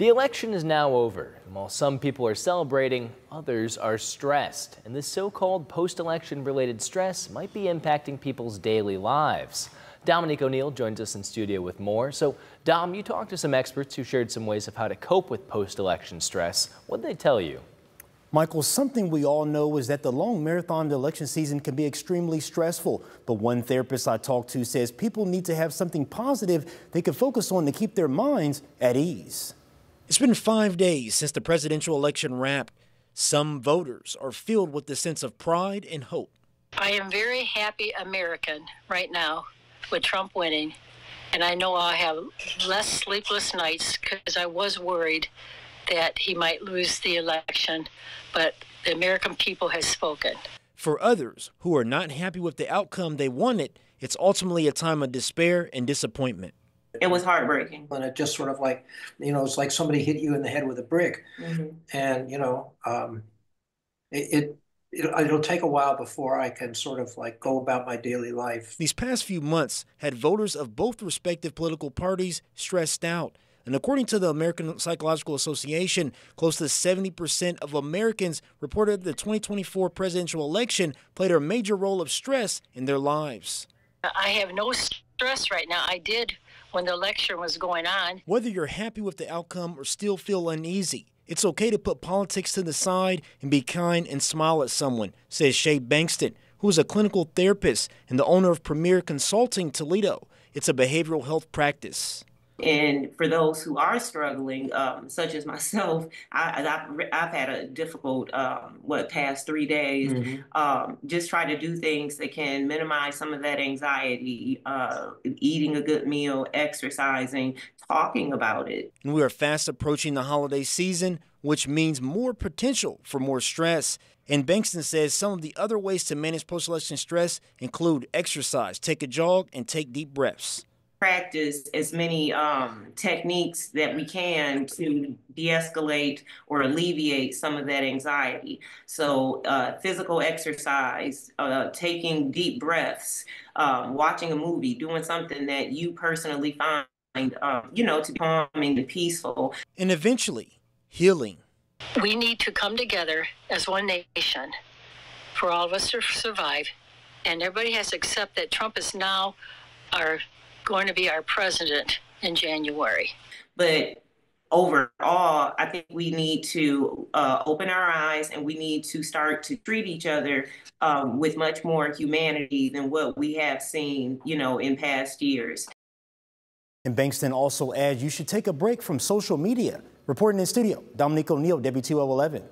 The election is now over, and while some people are celebrating, others are stressed. And this so-called post-election related stress might be impacting people's daily lives. Dominique O'Neill joins us in studio with more. So, Dom, you talked to some experts who shared some ways of how to cope with post-election stress. What did they tell you? Michael, something we all know is that the long marathon election season can be extremely stressful. But one therapist I talked to says people need to have something positive they can focus on to keep their minds at ease. It's been five days since the presidential election wrapped. Some voters are filled with the sense of pride and hope. I am very happy American right now with Trump winning. And I know I'll have less sleepless nights because I was worried that he might lose the election. But the American people has spoken. For others who are not happy with the outcome they wanted, it's ultimately a time of despair and disappointment. It was heartbreaking. And it just sort of like, you know, it's like somebody hit you in the head with a brick. Mm-hmm. And, you know, um, it, it, it'll take a while before I can sort of like go about my daily life. These past few months had voters of both respective political parties stressed out. And according to the American Psychological Association, close to 70% of Americans reported the 2024 presidential election played a major role of stress in their lives. I have no stress right now. I did when the election was going on. Whether you're happy with the outcome or still feel uneasy, it's okay to put politics to the side and be kind and smile at someone, says Shay Bankston, who is a clinical therapist and the owner of Premier Consulting Toledo. It's a behavioral health practice. And for those who are struggling, um, such as myself, I, have I've had a difficult, um, what, past three days. Mm-hmm. Um, just try to do things that can minimize some of that anxiety, uh, eating a good meal, exercising, talking about it. And we are fast approaching the holiday season, which means more potential for more stress. And Bankston says some of the other ways to manage post election stress include exercise, take a jog, and take deep breaths practice as many um, techniques that we can to de-escalate or alleviate some of that anxiety. So uh, physical exercise, uh, taking deep breaths, um, watching a movie, doing something that you personally find, um, you know, to be calming and peaceful. And eventually, healing. We need to come together as one nation for all of us to survive. And everybody has to accept that Trump is now our going to be our president in January. But overall, I think we need to uh, open our eyes and we need to start to treat each other um, with much more humanity than what we have seen, you know, in past years. And Bankston also adds you should take a break from social media. Reporting in studio, Dominique O'Neill, WTOL 11.